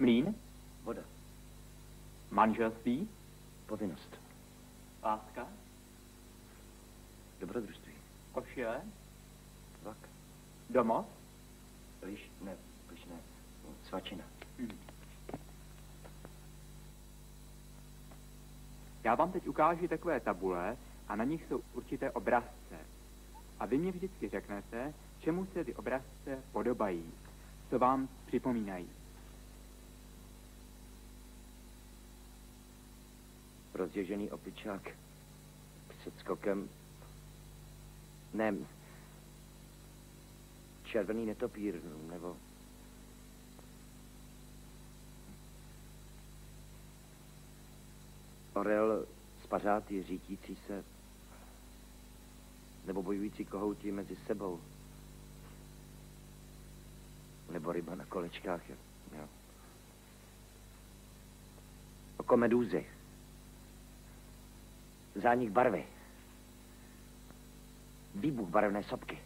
Mlín? Voda. Manželství? Povinnost. Láska? Dobrodružství. Košile? Vlak. Domov? Liš, ne, liš ne. Svačina. Hmm. Já vám teď ukážu takové tabule a na nich jsou určité obrazce. A vy mě vždycky řeknete, čemu se ty obrazce podobají, co vám připomínají. Rozježený opičák. Před skokem. Ne. Červený netopír, nebo... Orel spařátý, řítící se, nebo bojující kohouti mezi sebou, nebo ryba na kolečkách, jo. Oko medúzy. Zánik barvy. Výbuch barevné sopky.